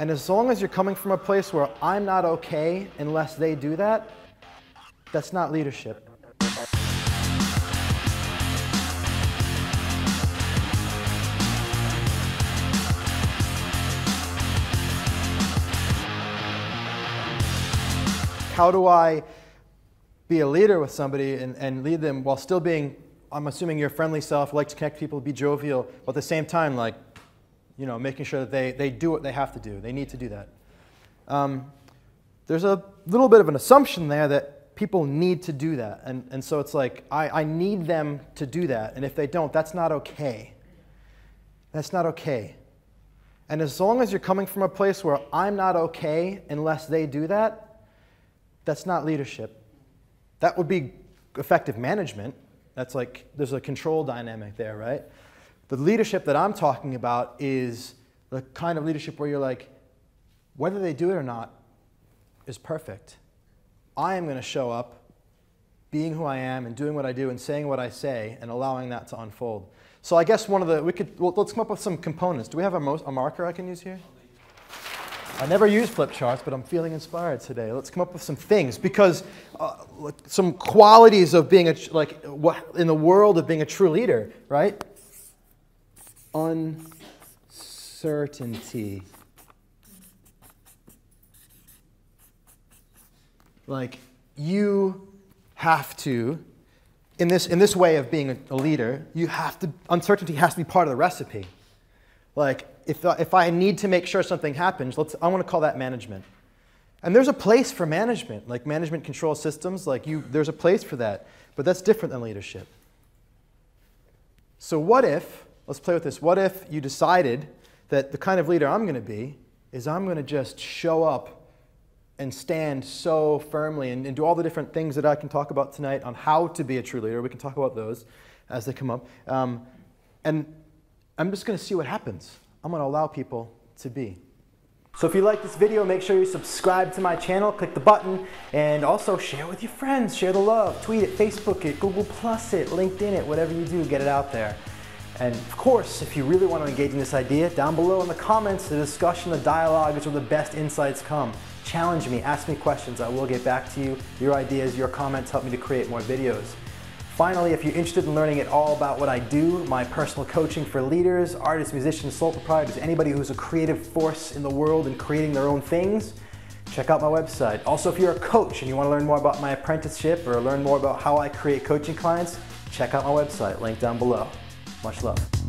And as long as you're coming from a place where I'm not okay unless they do that, that's not leadership. How do I be a leader with somebody and, and lead them while still being, I'm assuming your friendly self, like to connect people, be jovial, but at the same time, like, you know, making sure that they, they do what they have to do. They need to do that. Um, there's a little bit of an assumption there that people need to do that. And, and so it's like, I, I need them to do that. And if they don't, that's not okay. That's not okay. And as long as you're coming from a place where I'm not okay unless they do that, that's not leadership. That would be effective management. That's like, there's a control dynamic there, right? The leadership that I'm talking about is the kind of leadership where you're like, whether they do it or not is perfect. I am going to show up being who I am and doing what I do and saying what I say and allowing that to unfold. So I guess one of the, we could, well, let's come up with some components. Do we have a, a marker I can use here? I never use flip charts, but I'm feeling inspired today. Let's come up with some things because uh, some qualities of being a like in the world of being a true leader, right? Uncertainty. Like you have to in this in this way of being a, a leader, you have to uncertainty has to be part of the recipe. Like if, uh, if I need to make sure something happens, let's, I want to call that management. And there's a place for management, like management control systems, like you, there's a place for that, but that's different than leadership. So what if, let's play with this, what if you decided that the kind of leader I'm going to be is I'm going to just show up and stand so firmly and, and, do all the different things that I can talk about tonight on how to be a true leader. We can talk about those as they come up. Um, and I'm just going to see what happens. I'm going to allow people to be. So if you like this video, make sure you subscribe to my channel, click the button, and also share with your friends. Share the love. Tweet it, Facebook it, Google Plus it, LinkedIn it, whatever you do, get it out there. And of course, if you really want to engage in this idea, down below in the comments, the discussion, the dialogue is where the best insights come. Challenge me, ask me questions, I will get back to you. Your ideas, your comments help me to create more videos. Finally, if you're interested in learning at all about what I do, my personal coaching for leaders, artists, musicians, sole proprietors, anybody who's a creative force in the world and creating their own things, check out my website. Also, if you're a coach and you want to learn more about my apprenticeship or learn more about how I create coaching clients, check out my website, link down below. Much love.